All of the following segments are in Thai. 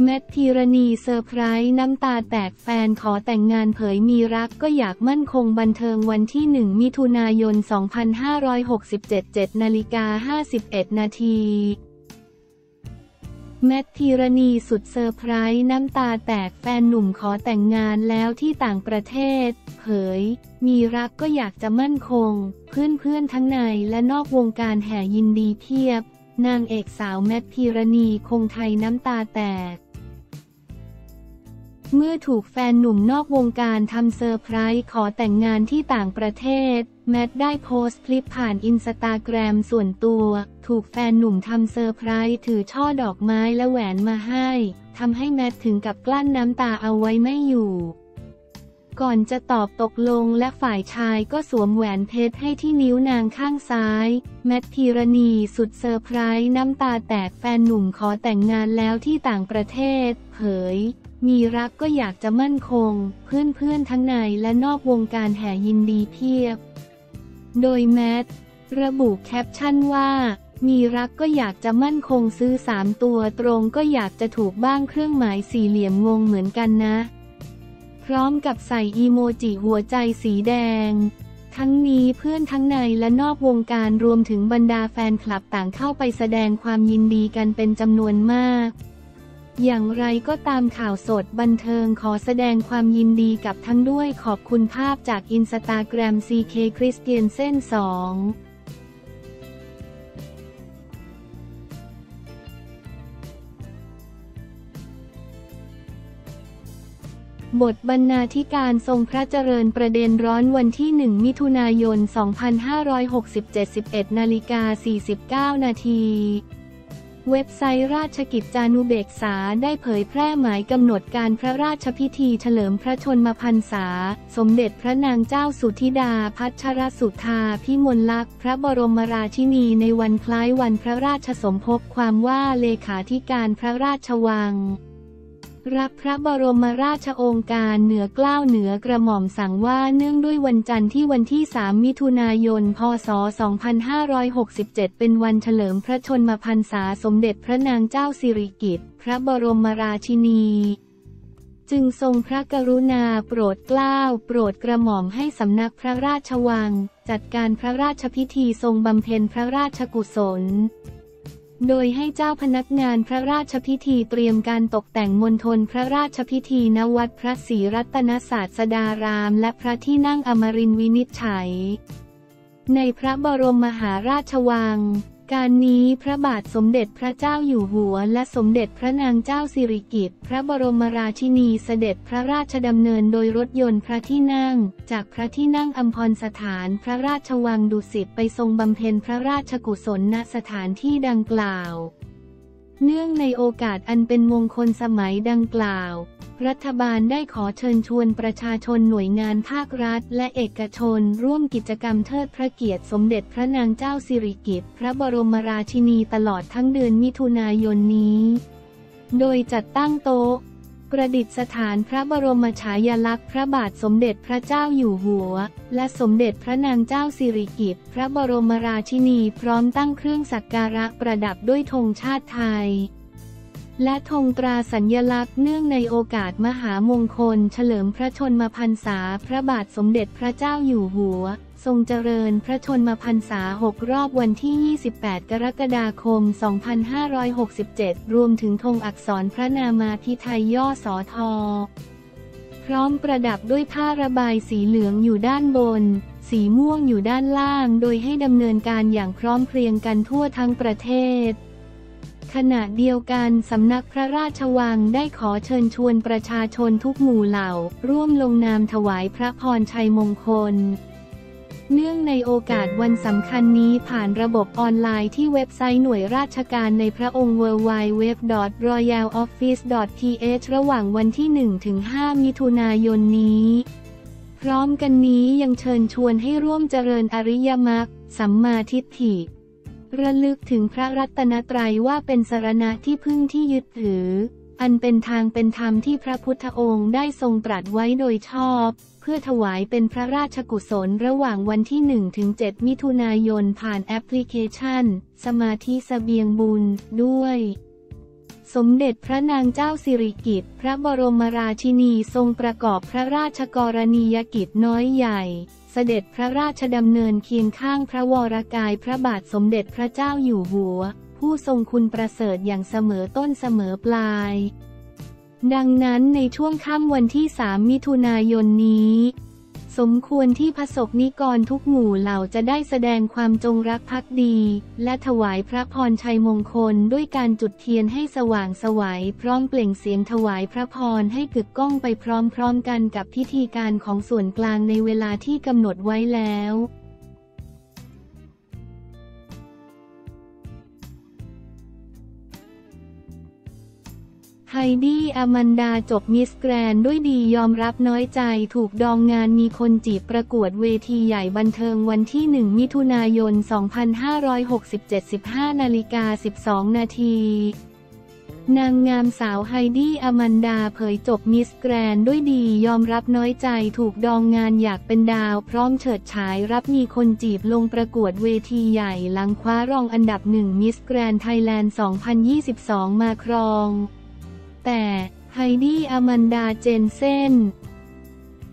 แมทภีรนีย์เซอร์ไพรส์น้ำตาแตกแฟนขอแต่งงานเผยมีรักก็อยากมั่นคงบันเทิงวันที่ 1 มิถุนายน 2567 7นาฬิกา51 นาที แมทภีรนีย์สุดเซอร์ไพรส์น้ำตาแตกแฟนหนุ่มขอแต่งงานแล้วที่ต่างประเทศ เผย มีรักก็อยากจะมั่นคง เพื่อนๆทั้งในและนอกวงการแห่ยินดีเพียบ นางเอกสาวแมทภีรนีย์คงไทยน้ำตาแตก เมื่อถูกแฟนหนุ่มนอกวงการทำเซอร์ไพรส์ขอแต่งงานที่ต่างประเทศ แมทได้โพสต์คลิปผ่านอินสตาแกรมส่วนตัว ถูกแฟนหนุ่มทำเซอร์ไพรส์ถือช่อดอกไม้และแหวนมาให้ทำให้แมทถึงกับกลั้นน้ำตาเอาไว้ไม่อยู่ ก่อนจะตอบตกลงและฝ่ายชายก็สวมแหวนเพชรให้ที่นิ้วนางข้างซ้าย แมทภีรนีย์สุดเซอร์ไพรส์น้ำตาแตกแฟนหนุ่มขอแต่งงานแล้วที่ต่างประเทศ เผย มีรักก็อยากจะมั่นคง เพื่อนๆทั้งในและนอกวงการแห่ยินดีเพียบ โดยแมทระบุแคปชั่นว่า มีรักก็อยากจะมั่นคงซื้อสามตัวตรงก็อยากจะถูกบ้างเครื่องหมายสี่เหลี่ยมงงเหมือนกันนะ พร้อมกับใส่อีโมจิหัวใจสีแดง ทั้งนี้เพื่อนทั้งในและนอกวงการรวมถึงบรรดาแฟนคลับต่างเข้าไปแสดงความยินดีกันเป็นจำนวนมาก อย่างไรก็ตามข่าวสดบันเทิงขอแสดงความยินดีกับทั้งด้วยขอบคุณภาพจากอินสตาแกรม CK Christiansen 2 บทบรรณาธิการทรงพระเจริญประเด็นร้อนวันที่ 1 มิถุนายน 2567 11นาฬิกา49 นาทีเว็บไซต์ราชกิจจานุเบกษาได้เผยแพร่หมายกำหนดการพระราชพิธีเฉลิมพระชนมพรรษา สมเด็จพระนางเจ้าสุธิดาพัชรสุธาพิมลลักษณ์พระบรมราชินีในวันคล้ายวันพระราชสมภพความว่าเลขาธิการพระราชวัง รับพระบรมราชโองการเหนือเกล้าวเหนือกระหม่อมสั่งว่าเนื่องด้วยวันจันทร์ที่วันที่ 3 มิถุนายน พศ 2567 เป็นวันเฉลิมพระชนมพรรษาสมเด็จพระนางเจ้าสิริกิติ์พระบรมราชินี จึงทรงพระกรุณาโปรดเกล้า โปรดกระหม่อมให้สำนักพระราชวัง จัดการพระราชพิธีทรงบำเพ็ญพระราชกุศล โดยให้เจ้าพนักงานพระราชพิธีเตรียมการตกแต่งมณฑลพระราชพิธีณวัดพระศรีรัตนศาสดาราม และพระที่นั่งอมรินวินิจฉัย ในพระบรมมหาราชวัง การนี้พระบาทสมเด็จพระเจ้าอยู่หัว และสมเด็จพระนางเจ้าสิริกิติ์พระบรมราชินีเสด็จพระราชดำเนินโดยรถยนต์พระที่นั่ง จากพระที่นั่งอัมพรสถานพระราชวังดุสิตไปทรงบำเพ็ญพระราชกุศลณสถานที่ดังกล่าว เนื่องในโอกาสอันเป็นมงคลสมัยดังกล่าว รัฐบาลได้ขอเชิญชวนประชาชนหน่วยงานภาครัฐ และเอกชน ร่วมกิจกรรมเทิดพระเกียรติสมเด็จพระนางเจ้าสิริกิติ์พระบรมราชินีตลอดทั้งเดือนมิถุนายนนี้ โดยจัดตั้งโต๊ะ ประดิษฐานพระบรมฉายาลักษณ์พระบาทสมเด็จพระเจ้าอยู่หัว และสมเด็จพระนางเจ้าสิริกิติ์พระบรมราชินีพร้อมตั้งเครื่องสักการะประดับด้วยธงชาติไทย และธงตราสัญญลักษณ์เนื่องในโอกาสมหามงคล เฉลิมพระชนมพรรษาพระบาทสมเด็จพระเจ้าอยู่หัว ทรงเจริญพระชนมพรรษา 6 รอบวันที่ 28 กรกฎาคม 2567 รวมถึงธงอักษรพระนามาพิไทยย่อสอทอ พร้อมประดับด้วยผ้าระบายสีเหลืองอยู่ด้านบน สีม่วงอยู่ด้านล่าง โดยให้ดำเนินการอย่างพร้อมเพรียงกันทั่วทั้งประเทศขณะเดียวกันสำนักพระราชวังได้ขอเชิญชวนประชาชนทุกหมู่เหล่า ร่วมลงนามถวายพระพรชัยมงคล เนื่องในโอกาสวันสำคัญนี้ผ่านระบบออนไลน์ที่เว็บไซต์หน่วยราชการในพระองค์ www.royaloffice.th ระหว่างวันที่ 1-5 มิถุนายนนี้ พร้อมกันนี้ยังเชิญชวนให้ร่วมเจริญอริยมรรคสัมมาทิฏฐิ ระลึกถึงพระรัตนตรัยว่าเป็นสรณะที่พึ่งที่ยึดถือ อันเป็นทางเป็นธรรมที่พระพุทธองค์ได้ทรงตรัสไว้โดยชอบ เพื่อถวายเป็นพระราชกุศลระหว่างวันที่1ถึง7มิถุนายนผ่านแอปพลิเคชัน สมาธิสเสบียงบุญ ด้วย สมเด็จพระนางเจ้าสิริกิติ์พระบรมราชินีทรงประกอบพระราชกรณียกิจน้อยใหญ่ เสด็จพระราชดำเนินเคียงข้างพระวรกายพระบาทสมเด็จพระเจ้าอยู่หัว ผู้ทรงคุณประเสริฐอย่างเสมอต้นเสมอปลาย ดังนั้นในช่วงค่ำวันที่ 3 มิถุนายนนี้ สมควรที่พระสกนิกรทุกหมู่เหล่าจะได้แสดงความจงรักภักดี และถวายพระพรชัยมงคลด้วยการจุดเทียนให้สว่างสวัยพร้อมเปล่งเสียงถวายพระพรให้กึกก้องไปพพร้อมๆกันกับพิธีการของส่วนกลางในเวลาที่กำหนดไว้แล้ว ไฮดี้อแมนดาจบมิสแกรนด้วยดียอมรับน้อยใจถูกดองงานมีคนจีบประกวดเวทีใหญ่บันเทิงวันที่ 1 มิถุนายน 2567 15นาฬิกา 12 นาทีนางงามสาวไฮดี้อแมนดาเผยจบมิสแกรนด้วยดียอมรับน้อยใจถูกดองงานอยากเป็นดาวพร้อมเฉิดฉายรับมีคนจีบลงประกวดเวทีใหญ่หลังคว้ารองอันดับหนึ่งมิสแกรนไทยแลนด์ 2022 มาครอง แต่ไฮดี้อแมนดาเจนเซน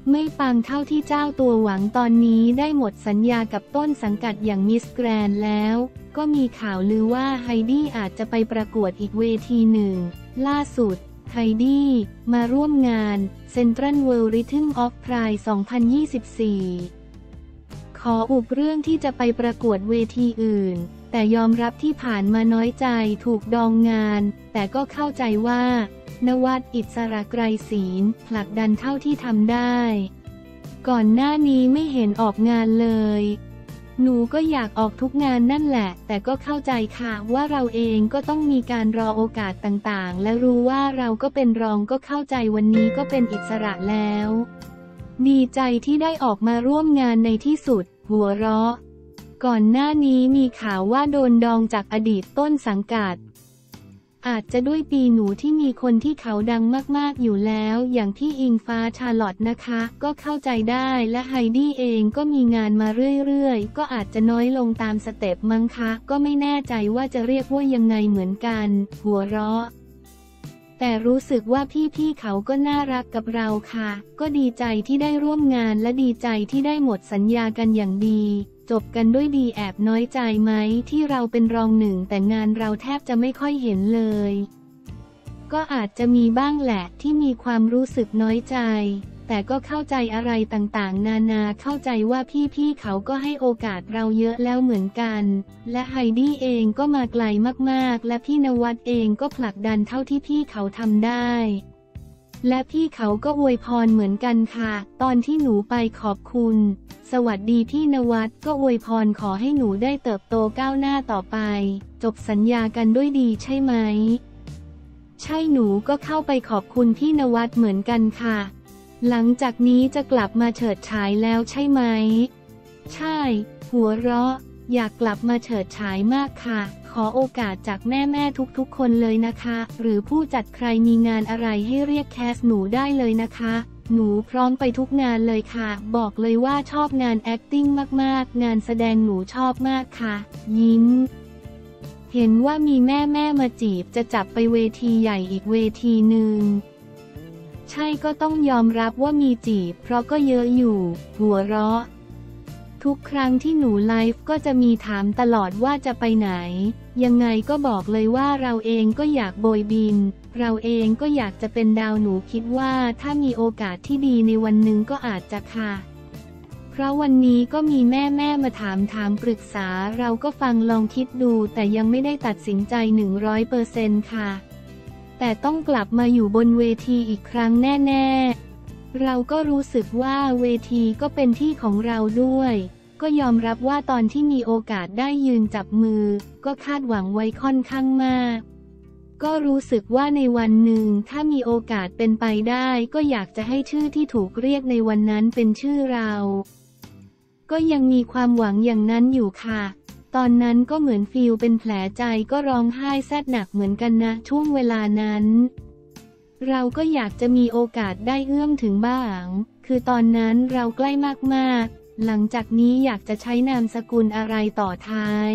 ไม่ปังเท่าที่เจ้าตัวหวังตอนนี้ได้หมดสัญญากับต้นสังกัดอย่างมิสแกรนแล้ว ก็มีข่าวลือว่าไฮดี้อาจจะไปประกวดอีกเวทีหนึ่ง ล่าสุด ไฮดี้มาร่วมงาน Central World Rhythm of Pride 2024 ขออุบเรื่องที่จะไปประกวดเวทีอื่น แต่ยอมรับที่ผ่านมาน้อยใจถูกดองงาน แต่ก็เข้าใจว่า ณวัฒน์ อิสรไกรศีลผลักดันเท่าที่ทำได้ ก่อนหน้านี้ไม่เห็นออกงานเลย หนูก็อยากออกทุกงานนั่นแหละ แต่ก็เข้าใจค่ะว่าเราเองก็ต้องมีการรอโอกาสต่างๆ และรู้ว่าเราก็เป็นรองก็เข้าใจวันนี้ก็เป็นอิสระแล้ว ดีใจที่ได้ออกมาร่วมงานในที่สุด หัวเราะก่อนหน้านี้มีข่าวว่าโดนดองจากอดีตต้นสังกัด อาจจะด้วยปีหนูที่มีคนที่เขาดังมากๆอยู่แล้ว อย่างที่อิงฟ้าชาลอตนะคะ ก็เข้าใจได้และไฮดี้เองก็มีงานมาเรื่อยๆ ก็อาจจะน้อยลงตามสเต็ปมั้งคะ ก็ไม่แน่ใจว่าจะเรียกว่ายังไงเหมือนกัน หัวเราะแต่รู้สึกว่าพี่ๆเขาก็น่ารักกับเราค่ะ ก็ดีใจที่ได้ร่วมงานและดีใจที่ได้หมดสัญญากันอย่างดี จบกันด้วยดีแอบน้อยใจไหมที่เราเป็นรองหนึ่งแต่งานเราแทบจะไม่ค่อยเห็นเลย ก็อาจจะมีบ้างแหละที่มีความรู้สึกน้อยใจ แต่ก็เข้าใจอะไรต่างๆ นานาเข้าใจว่าพี่ๆเขาก็ให้โอกาสเราเยอะแล้วเหมือนกัน และไฮดี้เองก็มาไกลมากๆ และพี่นวัดเองก็ผลักดันเท่าที่พี่เขาทำได้ และพี่เขาก็อวยพรเหมือนกันค่ะ ตอนที่หนูไปขอบคุณ สวัสดีพี่นวัดก็อวยพรขอให้หนูได้เติบโตก้าวหน้าต่อไป จบสัญญากันด้วยดีใช่ไหม ใช่หนูก็เข้าไปขอบคุณพี่นวัดเหมือนกันค่ะ หลังจากนี้จะกลับมาเฉิดฉายแล้วใช่ไหม ใช่ หัวเราะ อยากกลับมาเฉิดฉายมากค่ะ ขอโอกาสจากแม่แม่ทุกๆ คนเลยนะคะ หรือผู้จัดใครมีงานอะไรให้เรียกแคสหนูได้เลยนะคะ หนูพร้อมไปทุกงานเลยค่ะ บอกเลยว่าชอบงาน acting มากๆ งานแสดงหนูชอบมากค่ะ ยิ้มเห็นว่ามีแม่แม่มาจีบจะจับไปเวทีใหญ่อีกเวทีหนึ่ง ใช่ก็ต้องยอมรับว่ามีจีบ เพราะก็เยอะอยู่ หัวเราะ ทุกครั้งที่หนูไลฟ์ก็จะมีถามตลอดว่าจะไปไหน ยังไงก็บอกเลยว่าเราเองก็อยากโบยบิน เราเองก็อยากจะเป็นดาวหนูคิดว่าถ้ามีโอกาสที่ดีในวันหนึ่งก็อาจจะค่ะเพราะวันนี้ก็มีแม่แม่มาถามถามปรึกษาเราก็ฟังลองคิดดูแต่ยังไม่ได้ตัดสินใจ 100%ค่ะ แต่ต้องกลับมาอยู่บนเวทีอีกครั้งแน่ ๆ เราก็รู้สึกว่าเวทีก็เป็นที่ของเราด้วย ก็ยอมรับว่าตอนที่มีโอกาสได้ยืนจับมือ ก็คาดหวังไว้ค่อนข้างมาก ก็รู้สึกว่าในวันหนึ่งถ้ามีโอกาสเป็นไปได้ ก็อยากจะให้ชื่อที่ถูกเรียกในวันนั้นเป็นชื่อเรา ก็ยังมีความหวังอย่างนั้นอยู่ค่ะตอนนั้นก็เหมือนฟิลเป็นแผลใจก็ร้องไห้แซดหนักเหมือนกันนะช่วงเวลานั้น เราก็อยากจะมีโอกาสได้เอื้อมถึงบ้าง คือตอนนั้นเราใกล้มากๆ หลังจากนี้อยากจะใช้นามสกุลอะไรต่อท้าย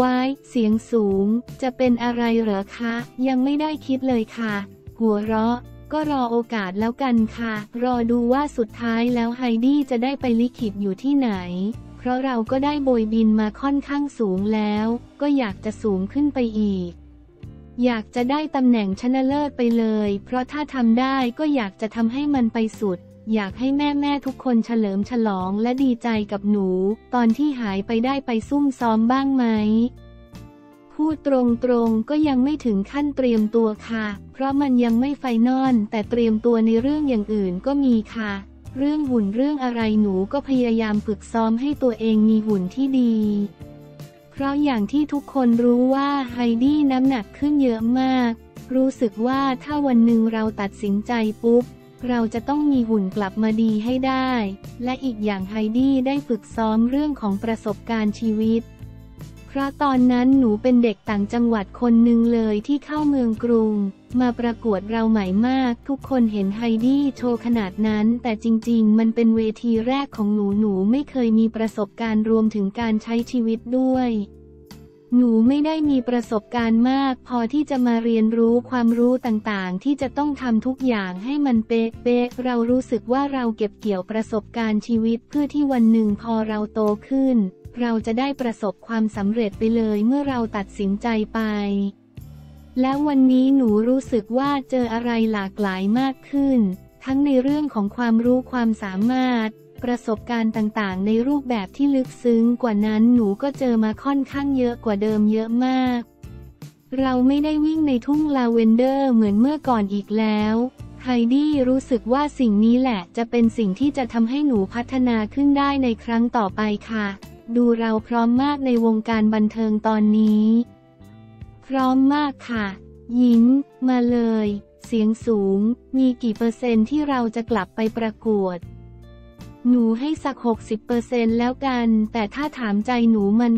ว้ายเสียงสูง จะเป็นอะไรเหรอคะ ยังไม่ได้คิดเลยค่ะ หัวเราะ ก็รอโอกาสแล้วกันค่ะ รอดูว่าสุดท้ายแล้วไฮดี้จะได้ไปลิขิตอยู่ที่ไหน เพราะเราก็ได้โบยบินมาค่อนข้างสูงแล้ว ก็อยากจะสูงขึ้นไปอีก อยากจะได้ตำแหน่งชนะเลิศไปเลย เพราะถ้าทำได้ก็อยากจะทำให้มันไปสุด อยากให้แม่แม่ทุกคนเฉลิมฉลองและดีใจกับหนู ตอนที่หายไปได้ไปซุ่มซ้อมบ้างไหมพูดตรงๆก็ยังไม่ถึงขั้นเตรียมตัวค่ะ เพราะมันยังไม่ final แต่เตรียมตัวในเรื่องอย่างอื่นก็มีค่ะ เรื่องหุ่นเรื่องอะไรหนูก็พยายามฝึกซ้อมให้ตัวเองมีหุ่นที่ดี เพราะอย่างที่ทุกคนรู้ว่าไฮดี้น้ำหนักขึ้นเยอะมาก รู้สึกว่าถ้าวันหนึ่งเราตัดสินใจปุ๊บ เราจะต้องมีหุ่นกลับมาดีให้ได้ และอีกอย่างไฮดี้ได้ฝึกซ้อมเรื่องของประสบการณ์ชีวิต เพราะตอนนั้นหนูเป็นเด็กต่างจังหวัดคนหนึ่งเลยที่เข้าเมืองกรุง มาประกวดเราใหม่มาก ทุกคนเห็นไฮดี้โชว์ขนาดนั้น แต่จริง ๆ มันเป็นเวทีแรกของหนูหนูไม่เคยมีประสบการณ์รวมถึงการใช้ชีวิตด้วย หนูไม่ได้มีประสบการณ์มาก พอที่จะมาเรียนรู้ความรู้ต่างๆ ที่จะต้องทำทุกอย่างให้มันเป๊ะๆเรารู้สึกว่าเราเก็บเกี่ยวประสบการณ์ชีวิตเพื่อที่วันหนึ่งพอเราโตขึ้น เราจะได้ประสบความสำเร็จไปเลยเมื่อเราตัดสินใจไป และวันนี้หนูรู้สึกว่าเจออะไรหลากหลายมากขึ้น ทั้งในเรื่องของความรู้ความสามารถ ประสบการณ์ต่างๆ ในรูปแบบที่ลึกซึ้งกว่านั้นหนูก็เจอมาค่อนข้างเยอะกว่าเดิมเยอะมาก เราไม่ได้วิ่งในทุ่งลาเวนเดอร์เหมือนเมื่อก่อนอีกแล้วไฮดี้รู้สึกว่าสิ่งนี้แหละจะเป็นสิ่งที่จะทำให้หนูพัฒนาขึ้นได้ในครั้งต่อไปค่ะ ดูเราพร้อมมากในวงการบันเทิงตอนนี้ พร้อมมากค่ะ ยิ้ม มาเลย เสียงสูง มีกี่เปอร์เซ็นต์ที่เราจะกลับไปประกวด หนูให้สัก 60%แล้วกัน แต่ถ้าถามใจหนูมัน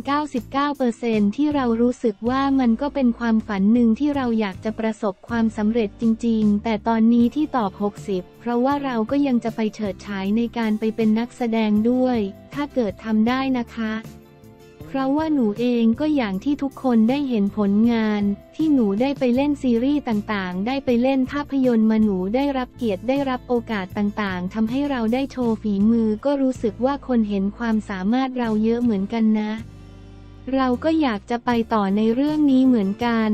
99%ที่เรารู้สึกว่ามันก็เป็นความฝันหนึ่งที่เราอยากจะประสบความสำเร็จจริง ๆ แต่ตอนนี้ที่ตอบ 60 เพราะว่าเราก็ยังจะไปเฉิดฉายในการไปเป็นนักแสดงด้วย ถ้าเกิดทำได้นะคะ เพราะว่าหนูเองก็อย่างที่ทุกคนได้เห็นผลงาน ที่หนูได้ไปเล่นซีรีส์ต่างๆ ได้ไปเล่นภาพยนตร์มาหนูได้รับเกียรติได้รับโอกาสต่างๆทำให้เราได้โชว์ฝีมือก็รู้สึกว่าคนเห็นความสามารถเราเยอะเหมือนกันนะ เราก็อยากจะไปต่อในเรื่องนี้เหมือนกัน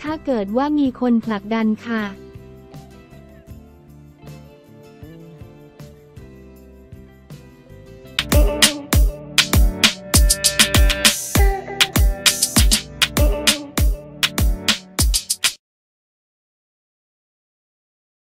ถ้าเกิดว่ามีคนผลักดันค่ะ